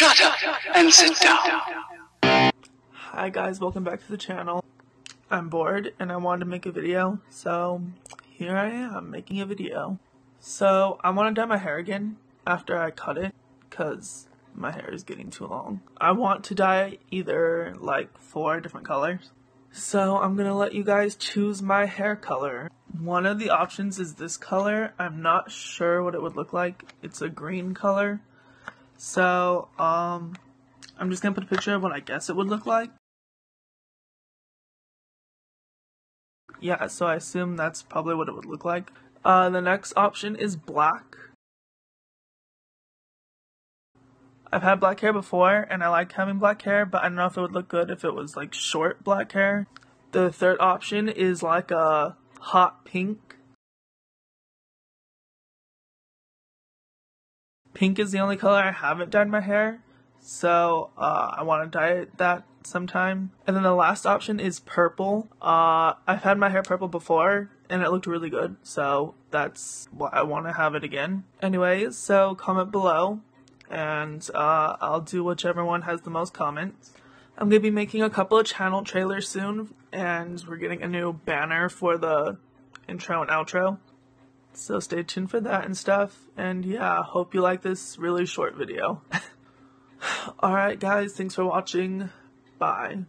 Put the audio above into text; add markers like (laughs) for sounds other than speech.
Shut up and sit down. Hi guys, welcome back to the channel. I'm bored and I wanted to make a video, so here I am making a video. So I want to dye my hair again after I cut it because my hair is getting too long. I want to dye either like four different colors. So I'm gonna let you guys choose my hair color. One of the options is this color. I'm not sure what it would look like. It's a green color. So, um, I'm just gonna put a picture of what I guess it would look like. Yeah, so I assume that's probably what it would look like. Uh, the next option is black. I've had black hair before and I like having black hair, but I don't know if it would look good if it was like short black hair. The third option is like a hot pink. Pink is the only color I haven't dyed my hair, so uh, I want to dye it that sometime. And then the last option is purple. Uh, I've had my hair purple before and it looked really good, so that's why I want to have it again. Anyways, so comment below and uh, I'll do whichever one has the most comments. I'm going to be making a couple of channel trailers soon, and we're getting a new banner for the intro and outro. So stay tuned for that and stuff, and yeah, hope you like this really short video. (laughs) Alright guys, thanks for watching, bye.